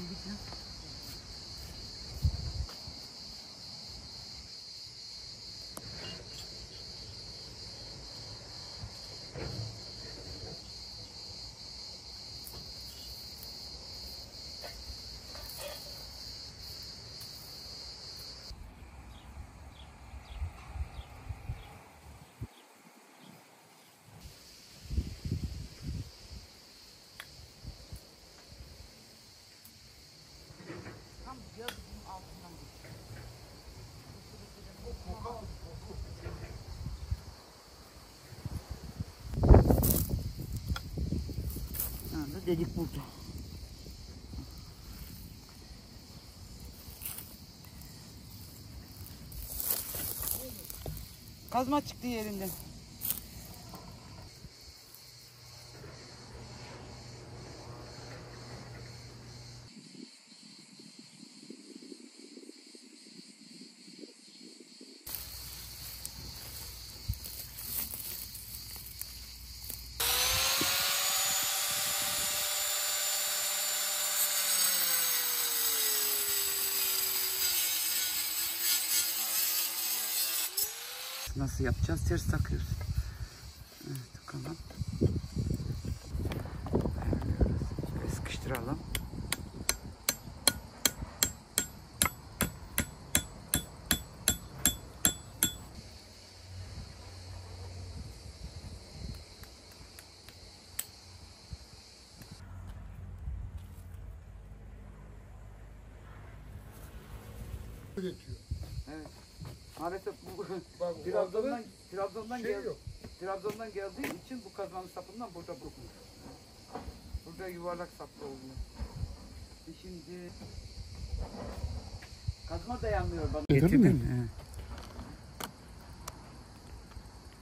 gideceğim. Tam dedik burada. Kazma çıktı yerinden. Nasıl yapacağız? Ters takıyoruz. Evet, takalım. Şöyle sıkıştıralım. üretiyor. Evet. Maalesef bu Bak Trabzon'dan, Trabzon'dan, şey gel, yok. Trabzon'dan geldiği için bu kazmanın sapından burada bulunmuş. Burada yuvarlak saplı oluyor. E Şimdi kazma dayanmıyor bana. Getirdin mi? He.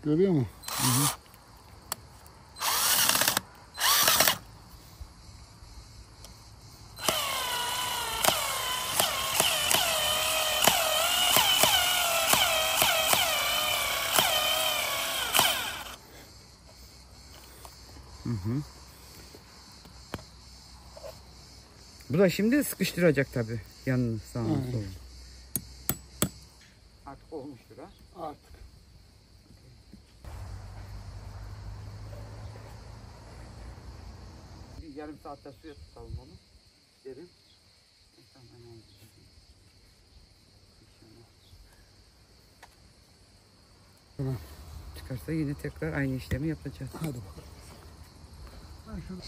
Görüyor musun? Bu da şimdi sıkıştıracak tabi yanını sağını Aynen. solunu. Artık olmuştur ha. Artık. Bir yarım saatte suya tutalım onu. Derin. Tamam. Çıkarsa yine tekrar aynı işlemi yapacağız. Hadi bakalım. Ben şunu...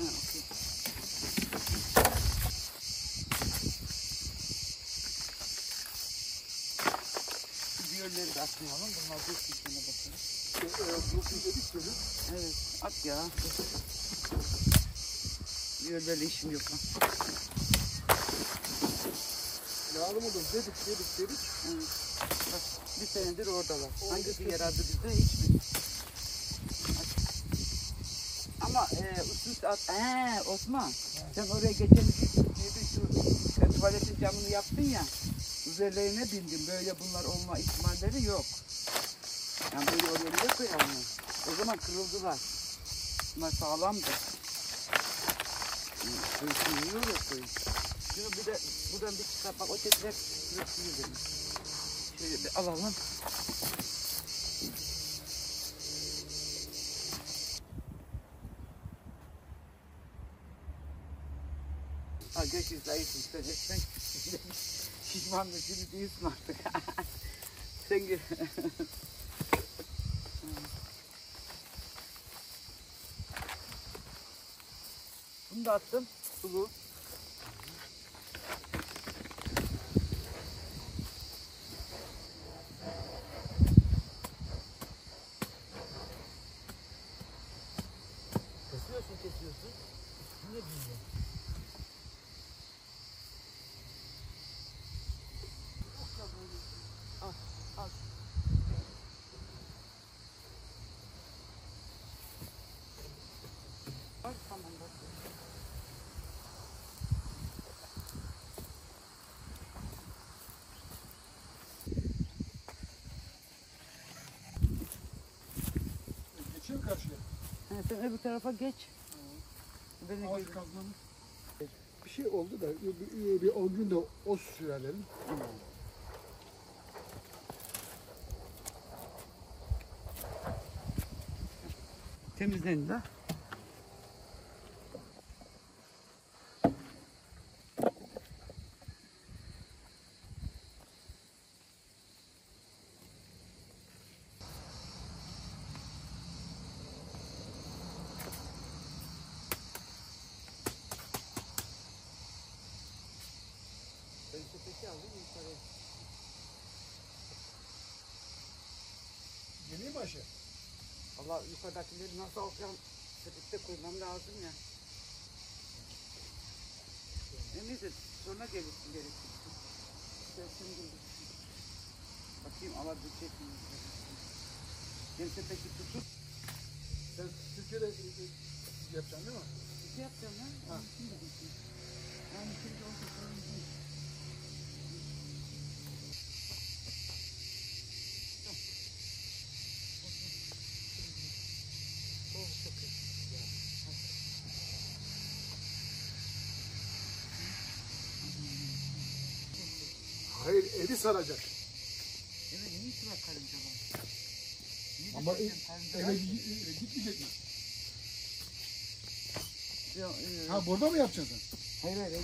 Ha, okey. Şu Atmayalım. Bunlar da içine bakalım. Evet, at ya. Diğerlerle işim yok. Lazım olur dedik dedik dedik. Evet. Bak, bir senedir oradalar. Hangisi yaradı bize hiçbir. Ama e, üst at. Ee, Osman. Sen oraya geçen girdin şu e, tuvaletin camını yaptın ya. Üzerlerine bindim. Böyle bunlar olma ihtimalleri yok. Yani böyle oraya bile koyalım. O zaman kırıldılar. Bunlar sağlamdı. Kırılıyor ya koyun. Şunu bir de buradan bir çıkar. Bak o tetiler kırılıyor dedim. Şöyle bir alalım. Ha zayıfsın sen sen şişman da şimdi değilsin artık. sen gir. Bunu da attım. Sulu. Öbür tarafa geç. Beni Ağaç gör. kazmanın. Bir şey oldu da bir, bir 10 günde o sürelim. Temizleyin de. Yukarı. Yeni başı. Allah yukarıdakileri nasıl alacağım? Sepette koymam lazım ya. En iyisi sonra gelirsin gerekirse. Sen şimdi Bakayım alabilecek miyim? Ben sepeti tutup Sen Türkiye'de e, e, yapacaksın değil mi? bir şey yapacağım lan. Ha. Yani şimdi olsa sorun değil. Saracak. Evet, niye sıra karınca var? Niye Ama e, karınca eve gi- e, gitmeyecek mi? Ya, e, Ha burada mı yapacaksın sen? Hayır hayır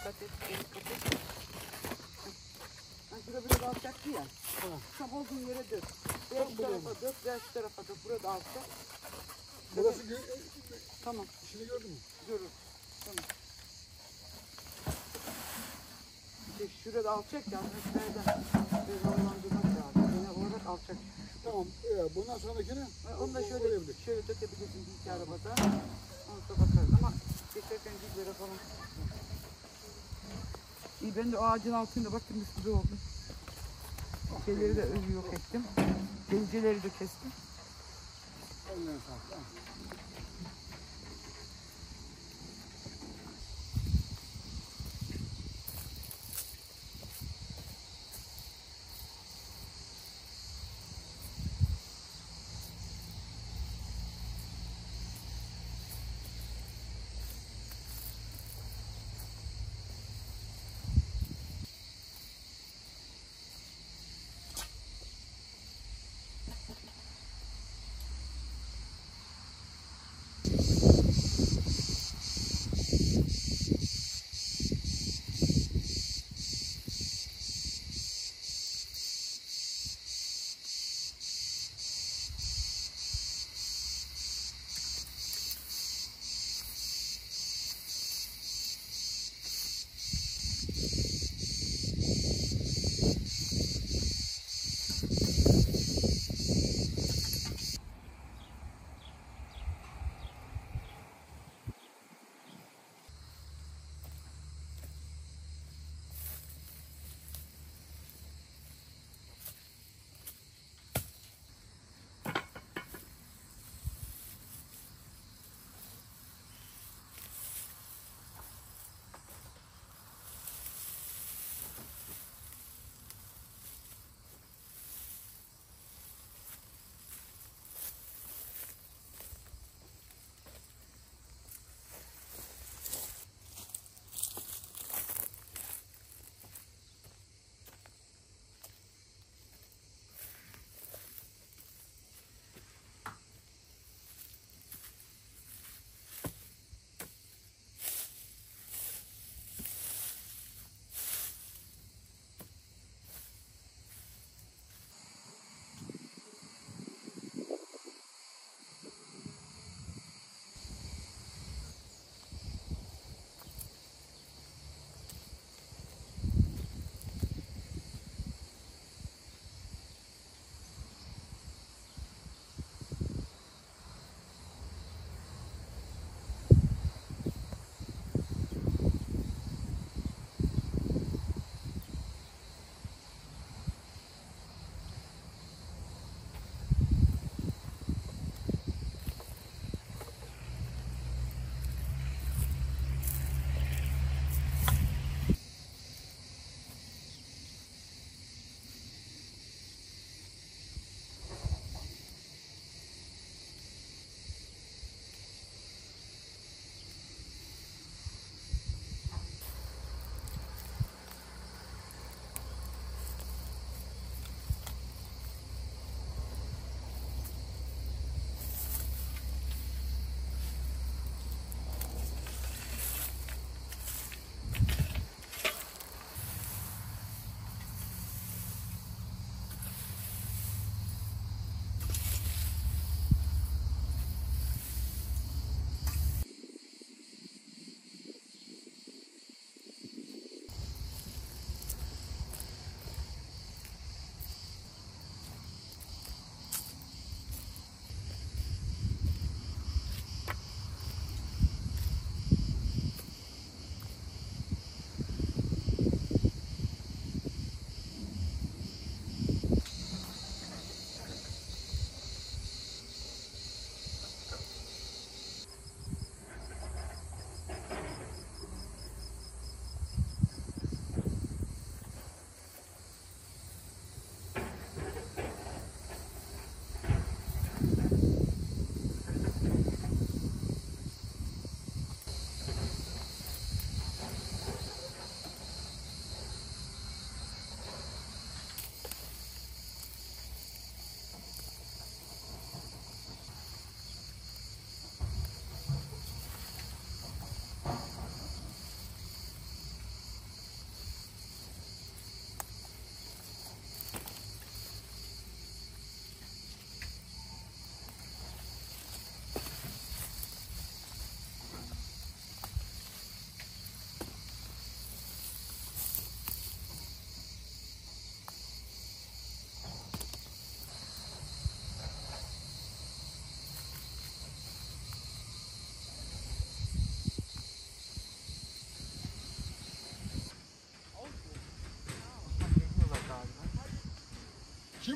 dikkat et. Dikkat et. Ben şurada biraz alçaktı ya. Tam olduğun yere dök. Veya şu tarafa dök, veya şu tarafa dök. Burada alçak. Burası gö- Tamam, işini gördün mü? görür. Tamam. İşte şurada alçak ya. Nereden? Biraz havalandırmak lazım. Genel olarak alçak. Tamam. E, bundan sonrakini Ha, Onu da şöyle, şöyle dökebilirsin bir iki arabada. Onu da bakarız ama geçerken dizlere falan. İyi ben de o ağacın altında baktım mis gibi oldu. Şeyleri de yok ettim. Geleceleri de kestim. Eline sağlık.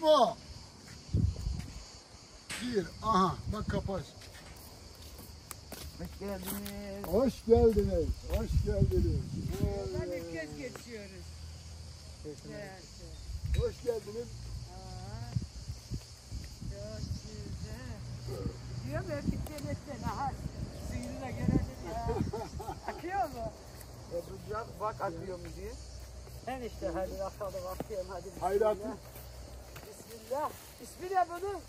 İbo. Gir. Aha bak kapı aç. Hoş geldiniz. Hoş geldiniz. Hoş geldiniz. Buradan ilk kez geçiyoruz. Meğerse. Hoş geldiniz. Aa, Çok güzel. Diyorum. Aha suyunu da görelim ya. Akıyor mu? Ebru'can bak akıyor mu diye. Ben işte hadi bakalım akıyorum hadi. bismillah. Hayratı Bismillah. Bismillah bunu.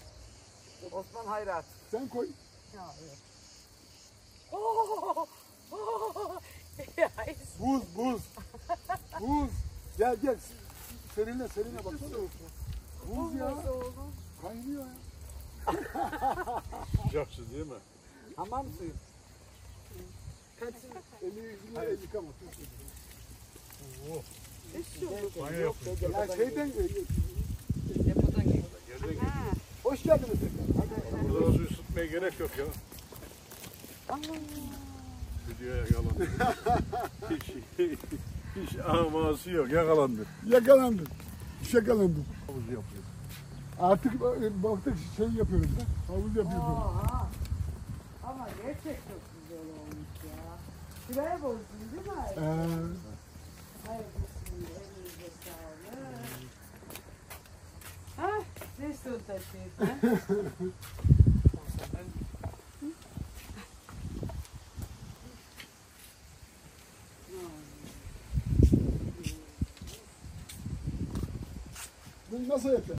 Osman Hayrat. sen koy. Ya, evet. Oh, oh, ya, Buz buz. Buz. Gel gel. Serinle serinle baksana. Buz ya. Kaynıyor ya. Sıcaksız değil mi? Hamam suyu. Elini yüzünü yıkama. Banyo yapın. Ya şeyden Depodan geliyor. Yerden gel. Ha, hoş geldiniz tekrar. Burada suyu ısıtmaya gerek yok ya. Videoya yakalandı. hiç, hiç aması yok yakalandı. Yakalandım. Yakalandım. Havuz yapıyor. Artık e, baktık şey yapıyoruz da. Havuz yapıyoruz. Oha. Ama gerçek çok güzel olmuş ya. Şuraya bozdun değil mi? Ee, Hayır bismillah. Elinize sağlık. Ha, ne istiyorsun taşıyıp? bu nasıl yeter?